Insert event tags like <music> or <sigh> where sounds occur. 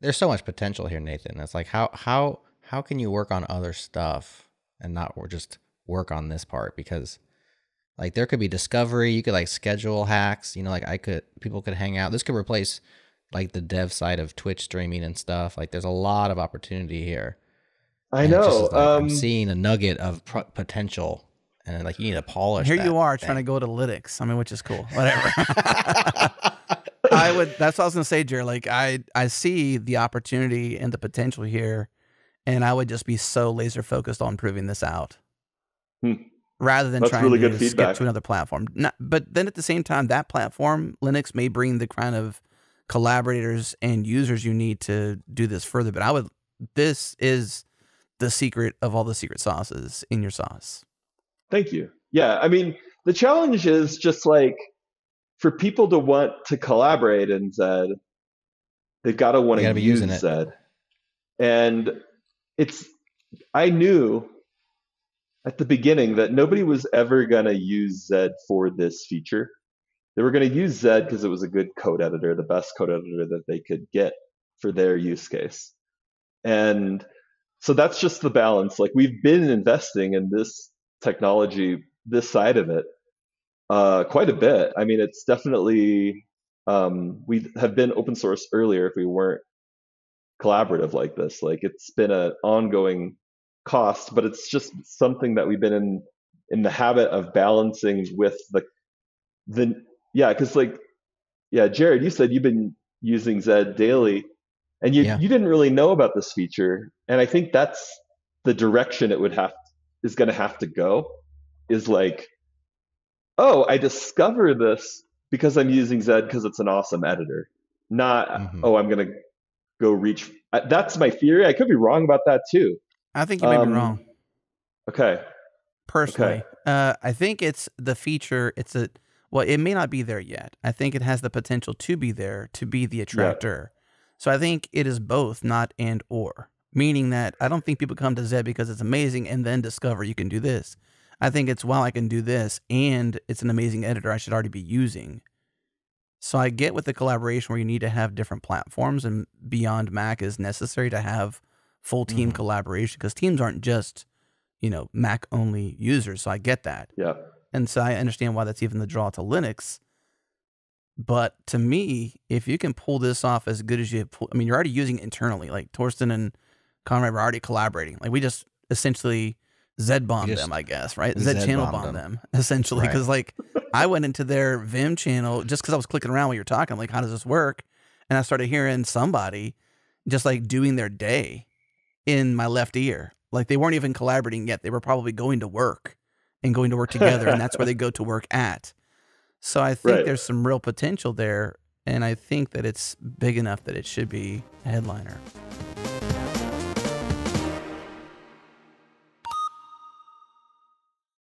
there's so much potential here, Nathan. It's like how how how can you work on other stuff and not just work on this part because like there could be discovery, you could like schedule hacks, you know, like I could people could hang out. This could replace like the dev side of Twitch streaming and stuff. Like there's a lot of opportunity here. I and know. Like, um, I'm seeing a nugget of potential and like you need to polish. Here you are thing. trying to go to Linux. I mean, which is cool. Whatever. <laughs> <laughs> I would. That's what I was gonna say, Jerod. Like I, I see the opportunity and the potential here, and I would just be so laser focused on proving this out, hmm. rather than that's trying really to skip to another platform. Not, but then at the same time, that platform, Linux, may bring the kind of collaborators and users you need to do this further. But I would. This is the secret of all the secret sauces in your sauce. Thank you. Yeah, I mean, the challenge is just like for people to want to collaborate in Zed, they've got to want to be use using it. Zed. And it's, I knew at the beginning that nobody was ever going to use Zed for this feature. They were going to use Zed because it was a good code editor, the best code editor that they could get for their use case. And so that's just the balance. Like we've been investing in this technology, this side of it, uh, quite a bit. I mean, it's definitely um, we have been open source earlier if we weren't collaborative like this. Like it's been an ongoing cost, but it's just something that we've been in in the habit of balancing with the the yeah, because like yeah, Jerod, you said you've been using Zed daily, and you yeah. you didn't really know about this feature, and I think that's the direction it would have is going to have to go is like, oh, I discover this because I'm using Zed because it's an awesome editor, not mm-hmm. oh, I'm going to go reach. That's my theory. I could be wrong about that too. I think you may um, be wrong. Okay. Personally, okay. Uh, I think it's the feature. It's a well, it may not be there yet. I think it has the potential to be there to be the attractor. Yeah. So I think it is both, not and or meaning that I don't think people come to Zed because it's amazing and then discover you can do this. I think it's wow, I can do this, and it's an amazing editor I should already be using. So I get with the collaboration where you need to have different platforms, and beyond Mac is necessary to have full team mm-hmm. collaboration because teams aren't just you know Mac only users. So I get that. Yeah. And so I understand why that's even the draw to Linux. But to me, if you can pull this off as good as you pull, I mean, you're already using it internally. Like Thorsten and Conrad were already collaborating. Like we just essentially Zed bomb them, I guess, right? Zed, channel bomb them. them, <laughs> essentially. Because right. like I went into their Vim channel just because I was clicking around while you were talking. I'm like, how does this work? And I started hearing somebody just like doing their day in my left ear. Like they weren't even collaborating yet. They were probably going to work and going to work together, and that's where they go to work at. So I think right. there's some real potential there, and I think that it's big enough that it should be a headliner.